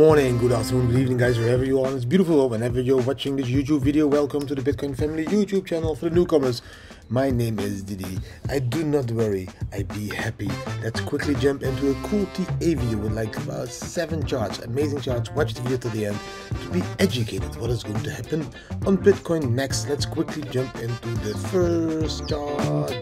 morning, good afternoon, good evening, guys, wherever you are. It's beautiful. Whenever you're watching this YouTube video, welcome to the Bitcoin Family YouTube channel for the newcomers. My name is Didi. I do not worry, I be happy. Let's quickly jump into a cool TA video with like about seven charts, amazing charts. Watch the video to the end to be educated what is going to happen on Bitcoin next. Let's quickly jump into the first chart.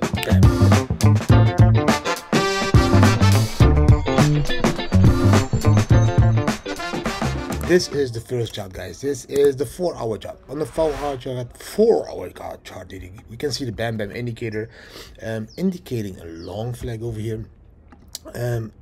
This is the first chart, guys. This is the four-hour chart. On the four-hour chart, four-hour chart, we can see the Bam Bam indicator, um, indicating a long flag over here. Um,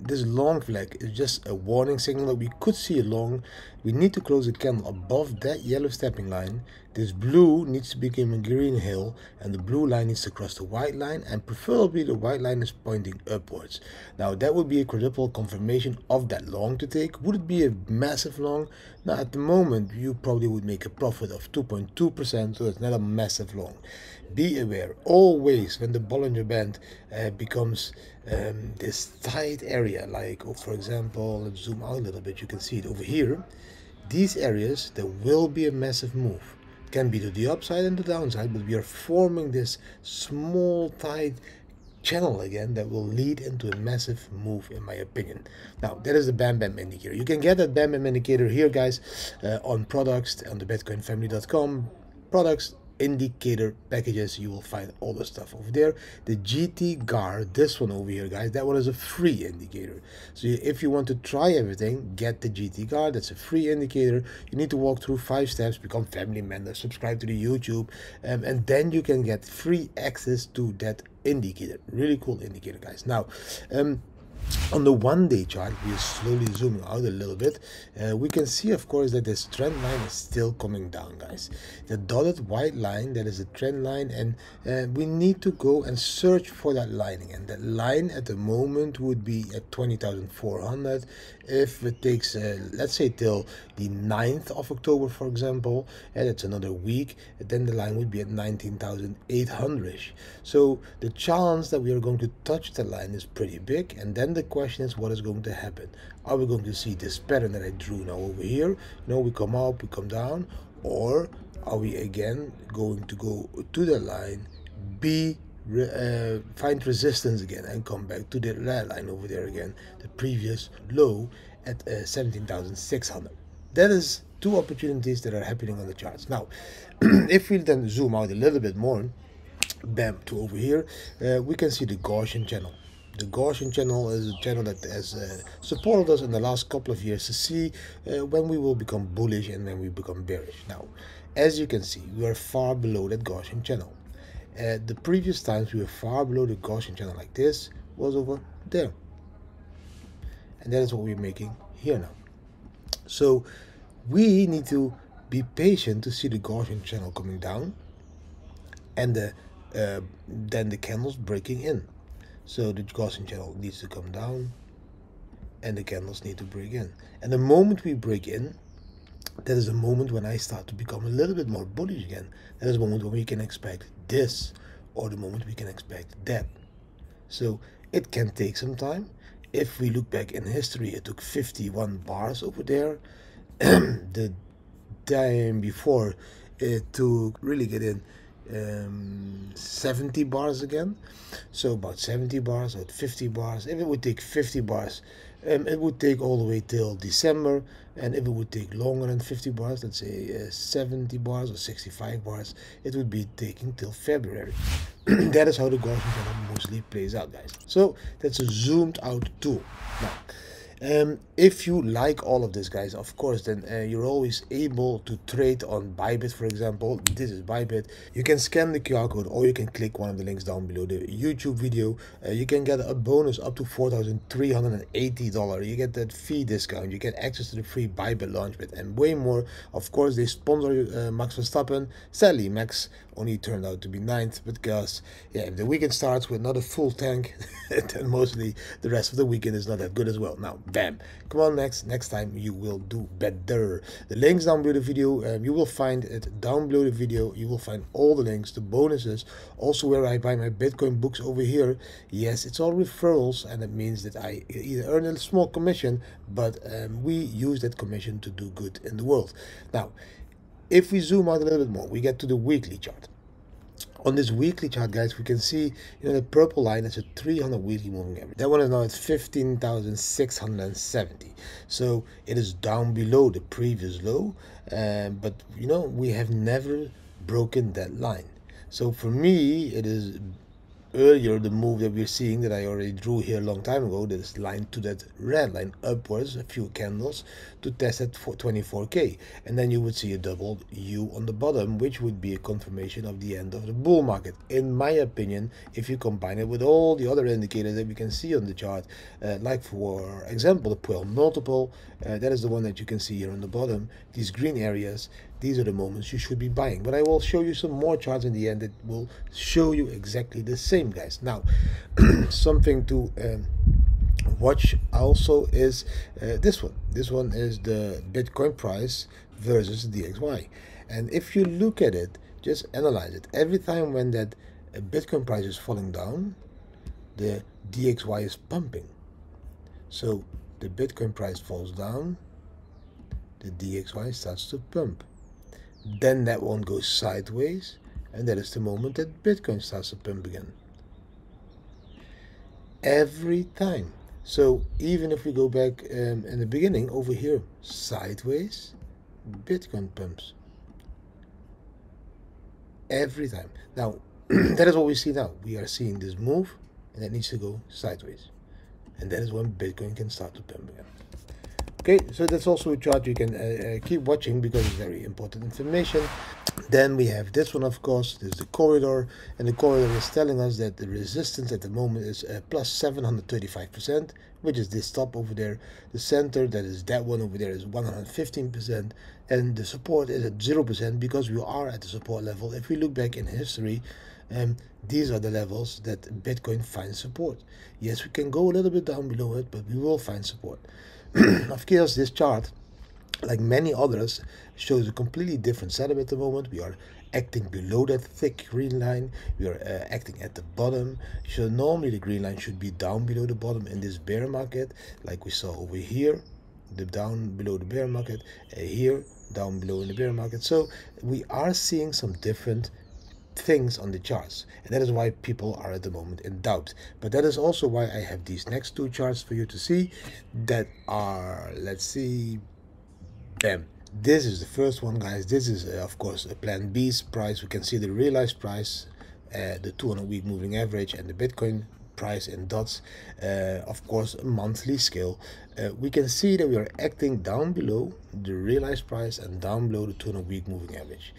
this long flag is just a warning signal that we could see a long we need to close the candle above that yellow stepping line. This blue needs to become a green hill and the blue line needs to cross the white line and preferably the white line is pointing upwards. Now that would be a credible confirmation of that long to take. Would it be a massive long? Now at the moment you probably would make a profit of 2.2 percent so it's not a massive long. Be aware always when the Bollinger Band uh, becomes um, this tight area like oh, for example let's zoom out a little bit you can see it over here these areas there will be a massive move. Can be to the upside and the downside but we are forming this small tight channel again that will lead into a massive move in my opinion. Now that is the bam bam indicator. You can get that bam bam indicator here guys uh, on products on the bitcoinfamily.com products indicator packages you will find all the stuff over there. The gt guard this one over here guys that one is a free indicator. So if you want to try everything get the gt guard that's a free indicator. You need to walk through five steps become family member subscribe to the youtube um, and then you can get free access to that indicator. Really cool indicator guys. Now um on the one day chart we are slowly zooming out a little bit. Uh, we can see of course that this trend line is still coming down guys. The dotted white line that is a trend line and uh, we need to go and search for that line and that line at the moment would be at 20,400 if it takes uh, let's say till the 9th of October for example and it's another week then the line would be at 19,800 so the chance that we are going to touch the line is pretty big and then the question is what is going to happen? Are we going to see this pattern that I drew now over here? You know we come up we come down or are we again going to go to the line be uh, find resistance again and come back to the red line over there again the previous low at uh, 17,600 that is two opportunities that are happening on the charts. Now if we then zoom out a little bit more bam to over here uh, we can see the Gaussian channel the Gaussian channel is a channel that has uh, supported us in the last couple of years to see uh, when we will become bullish and when we become bearish. Now, as you can see, we are far below that Gaussian channel. Uh, the previous times we were far below the Gaussian channel like this was over there. And that is what we're making here now. So we need to be patient to see the Gaussian channel coming down and the, uh, then the candles breaking in. So the Gaussian channel needs to come down and the candles need to break in. And the moment we break in, that is the moment when I start to become a little bit more bullish again. That is the moment when we can expect this or the moment we can expect that. So it can take some time. If we look back in history, it took 51 bars over there. the time before it took really get in um, 70 bars again. So about 70 bars or 50 bars. If it would take 50 bars um, it would take all the way till December. And if it would take longer than 50 bars let's say uh, 70 bars or 65 bars it would be taking till February. That is how the Gaussian mostly plays out guys. So that's a zoomed out tool. Now um, if you like all of this, guys, of course, then uh, you're always able to trade on Bybit, for example. This is Bybit. You can scan the QR code or you can click one of the links down below the YouTube video. Uh, you can get a bonus up to $4,380. You get that fee discount. You get access to the free Bybit Launchpad and way more. Of course, they sponsor uh, Max Verstappen. Sadly, Max only turned out to be ninth because, yeah, if the weekend starts with not a full tank, then mostly the rest of the weekend is not that good as well. Now, bam come on next next time you will do better. The links down below the video um, you will find it. Down below the video you will find all the links the bonuses. Also where i buy my bitcoin books over here yes it's all referrals and it means that i either earn a small commission but um, we use that commission to do good in the world. Now if we zoom out a little bit more we get to the weekly chart. On this weekly chart guys we can see you know the purple line is a 300 weekly moving average. That one is now at 15,670 so it is down below the previous low um, but you know we have never broken that line. So for me it is earlier the move that we're seeing that I already drew here a long time ago that is line to that red line upwards a few candles to test at 24k and then you would see a double U on the bottom which would be a confirmation of the end of the bull market. In my opinion if you combine it with all the other indicators that we can see on the chart uh, like for example the Puell multiple uh, that is the one that you can see here on the bottom these green areas these are the moments you should be buying. But i will show you some more charts in the end that will show you exactly the same guys. Now something to um, watch also is uh, this one. This one is the bitcoin price versus dxy and if you look at it just analyze it. Every time when that uh, bitcoin price is falling down the dxy is pumping. So the bitcoin price falls down the dxy starts to pump then that one goes sideways and that is the moment that bitcoin starts to pump again. Every time. So even if we go back um, in the beginning over here sideways bitcoin pumps every time. Now that is what we see now. We are seeing this move and it needs to go sideways. And that is when bitcoin can start to pump again okay so that's also a chart you can uh, uh, keep watching because it's very important information. Then we have this one of course there's the corridor and the corridor is telling us that the resistance at the moment is uh, plus 735 percent which is this top over there. The center that is that one over there is 115 percent and the support is at zero percent because we are at the support level. If we look back in history um, these are the levels that bitcoin finds support. Yes we can go a little bit down below it but we will find support of course, this chart, like many others, shows a completely different setup at the moment. We are acting below that thick green line. We are uh, acting at the bottom. So normally the green line should be down below the bottom in this bear market, like we saw over here, the down below the bear market, uh, here down below in the bear market. So we are seeing some different things on the charts. And that is why people are at the moment in doubt. But that is also why i have these next two charts for you to see that are let's see bam. This is the first one guys. This is uh, of course a plan b's price. We can see the realized price uh, the 200 week moving average and the bitcoin price in dots uh, of course a monthly scale. Uh, we can see that we are acting down below the realized price and down below the 200 week moving average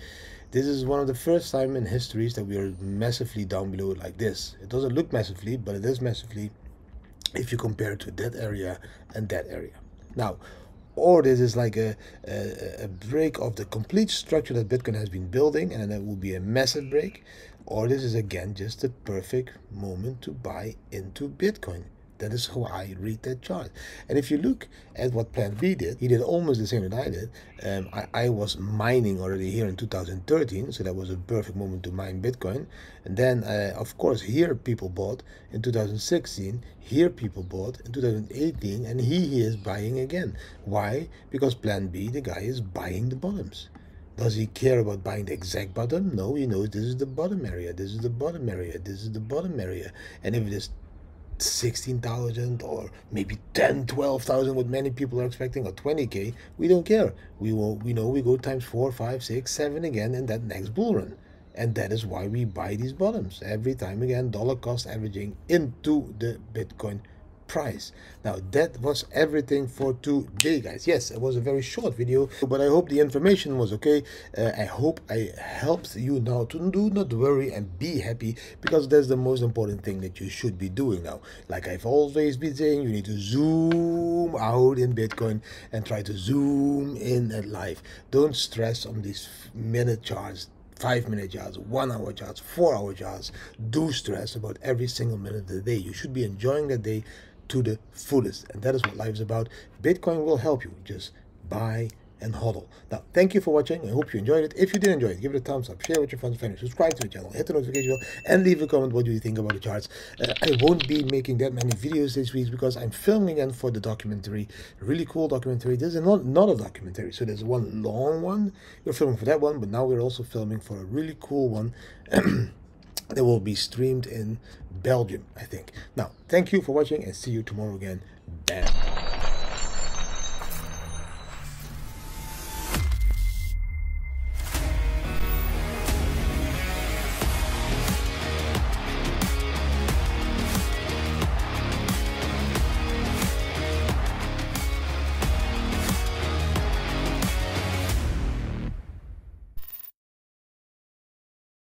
this is one of the first time in histories that we are massively down below like this. It doesn't look massively, but it is massively if you compare it to that area and that area. Now, or this is like a, a, a, break of the complete structure that Bitcoin has been building, and then it will be a massive break, or this is again just the perfect moment to buy into Bitcoin. That is how I read that chart. And if you look at what Plan B did, he did almost the same that I did. Um, I, I was mining already here in 2013, so that was a perfect moment to mine Bitcoin. And then, uh, of course, here people bought in 2016, here people bought in 2018, and he, he is buying again. Why? Because Plan B, the guy is buying the bottoms. Does he care about buying the exact bottom? No, he knows this is the bottom area, this is the bottom area, this is the bottom area. And if it is 16,000 or maybe 10, 12,000, what many people are expecting, or 20K, we don't care. We will, we know we go times four, five, six, seven again in that next bull run. And that is why we buy these bottoms every time again, dollar cost averaging into the Bitcoin price. Now that was everything for today guys. Yes it was a very short video but i hope the information was okay. Uh, i hope i helped you now to do not worry and be happy because that's the most important thing that you should be doing now. Like i've always been saying you need to zoom out in bitcoin and try to zoom in at life. Don't stress on these minute charts five minute charts, one hour charts, four hour charts. Do stress about every single minute of the day. You should be enjoying the day to the fullest. And that is what life is about. Bitcoin will help you. Just buy and hodl. Now, thank you for watching. I hope you enjoyed it. If you did enjoy it, give it a thumbs up, share with your friends and family, subscribe to the channel, hit the notification bell, and leave a comment what do you think about the charts. Uh, I won't be making that many videos this week because I'm filming again for the documentary, really cool documentary. There's another, another documentary. So there's one long one. We're filming for that one, but now we're also filming for a really cool one. that will be streamed in Belgium, I think. Now, thank you for watching and see you tomorrow again. Bam.